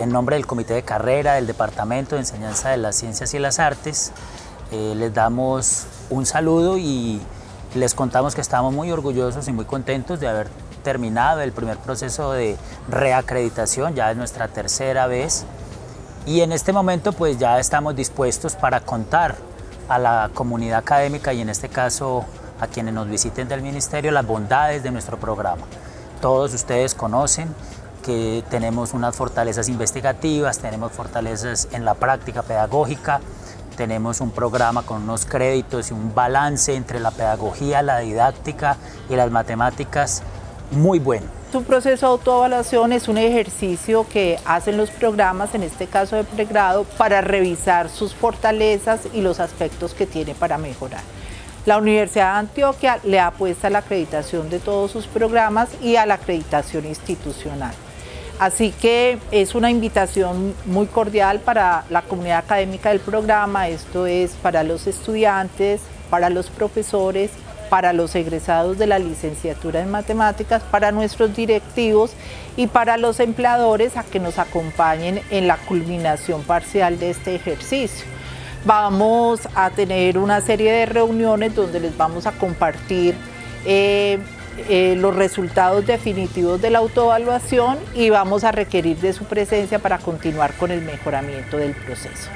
en nombre del Comité de Carrera del Departamento de Enseñanza de las Ciencias y las Artes, eh, les damos un saludo y les contamos que estamos muy orgullosos y muy contentos de haber terminado el primer proceso de reacreditación, ya es nuestra tercera vez. Y en este momento pues ya estamos dispuestos para contar a la comunidad académica y en este caso a quienes nos visiten del ministerio las bondades de nuestro programa. Todos ustedes conocen que tenemos unas fortalezas investigativas, tenemos fortalezas en la práctica pedagógica, tenemos un programa con unos créditos y un balance entre la pedagogía, la didáctica y las matemáticas muy bueno. Un proceso de autoevaluación es un ejercicio que hacen los programas, en este caso de pregrado, para revisar sus fortalezas y los aspectos que tiene para mejorar. La Universidad de Antioquia le apuesta a la acreditación de todos sus programas y a la acreditación institucional. Así que es una invitación muy cordial para la comunidad académica del programa, esto es para los estudiantes, para los profesores, para los egresados de la licenciatura en matemáticas, para nuestros directivos y para los empleadores a que nos acompañen en la culminación parcial de este ejercicio. Vamos a tener una serie de reuniones donde les vamos a compartir eh, eh, los resultados definitivos de la autoevaluación y vamos a requerir de su presencia para continuar con el mejoramiento del proceso.